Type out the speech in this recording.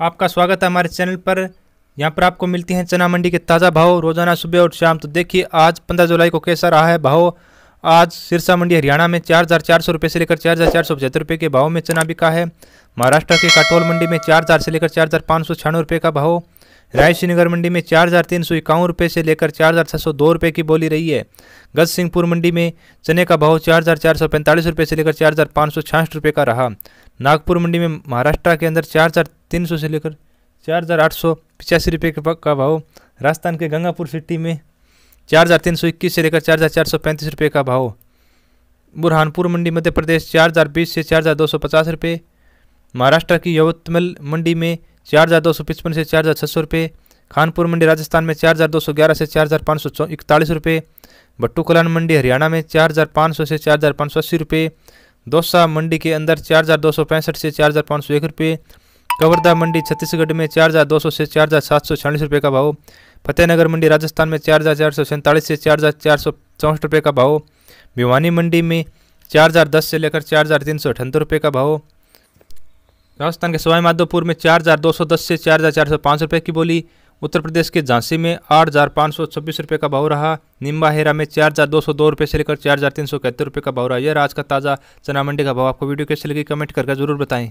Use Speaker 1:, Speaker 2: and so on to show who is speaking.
Speaker 1: आपका स्वागत है हमारे चैनल पर। यहाँ पर आपको मिलती हैं चना मंडी के ताज़ा भाव। रोज़ाना सुबह और शाम तो देखिए, आज 15 जुलाई को कैसा रहा है भाव। आज सिरसा मंडी हरियाणा में चार हज़ार चार सौ रुपये से लेकर चार हज़ार चार सौ पचहत्तर रुपये के भाव में चना बिका है। महाराष्ट्र के काटोल मंडी में चार हज़ार से लेकर चार हज़ार पाँच सौ छियानवे रुपये का भाव। रायश्रीनगर मंडी में चार हज़ार तीन सौ इक्यावन रुपये से लेकर चार हज़ार छः सौ दो रुपये की बोली रही है। गज सिंहपुर मंडी में चने का भाव चार हज़ार चार सौ पैंतालीस रुपये से लेकर चार हज़ार पाँच सौ छियासठ रुपये का रहा। नागपुर मंडी में महाराष्ट्र के अंदर चार हज़ार तीन सौ से लेकर चार हज़ार आठ सौ पचासी रुपये का भाव राजस्थान के गंगापुर सिटी में चार हज़ार तीन सौ इक्कीस से लेकर चार हज़ार चार सौ पैंतीस रुपये का भाव बुरहानपुर मंडी मध्य प्रदेश चार हज़ार बीस से चार हज़ार दो सौ पचास रुपये महाराष्ट्र की यवतमल मंडी में चार हज़ार दो सौ पचपन से चार हज़ार छः सौ रुपये खानपुर मंडी राजस्थान में चार हज़ार दो सौ ग्यारह से चार हज़ार पाँच सौ इकतालीस रुपये भट्टू कलान मंडी हरियाणा में चार हज़ार पाँच सौ से चार हज़ार पाँच सौ अस्सी रुपये दौसा मंडी के अंदर चार हज़ार दो सौ पैंसठ से चार हज़ार पाँच सौ एक रुपये कवर्धा मंडी छत्तीसगढ़ में चार हज़ार दो सौ से चार हज़ार सात सौ छियालीस रुपये का भाव फतेहनगर मंडी राजस्थान में चार हज़ार चार सौ सैंतालीस से चार हज़ार चार सौ चौंसठ रुपये का भाव भिवानी मंडी में चार हज़ार दस से लेकर चार हज़ार तीन सौ अठहत्तर रुपये का भाव राजस्थान के सवाई माधोपुर में चार हज़ार दो सौ दस से चार हज़ार चार सौ पाँच रुपये की बोली उत्तर प्रदेश के झांसी में आठ हज़ार पाँच सौ छब्बीस रुपये का भाव रहा निम्बा हेरा में चार हज़ार दो सौ दो रुपये से लेकर चार हज़ार तीन सौ इकहत्तर रुपये का भाव रहा यह आज का ताज़ा चना मंडी का भाव आपको वीडियो कैसे लगी कमेंट करके ज़रूर बताएँ